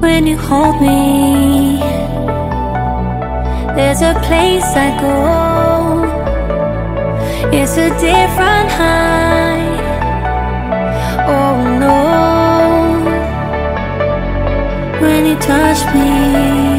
when you hold me. There's a place I go, it's a different high. Oh no, when you touch me.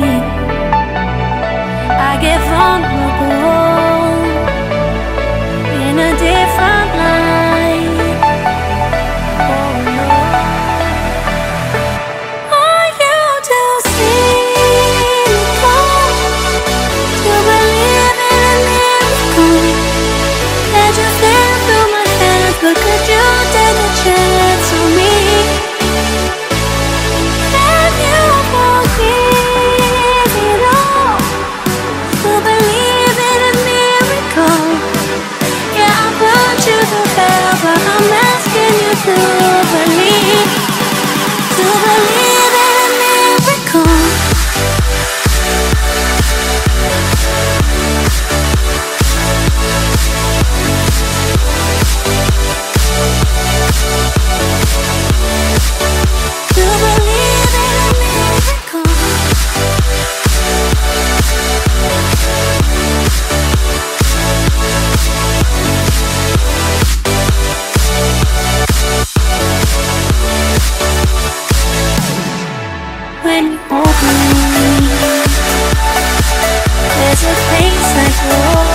to things like war.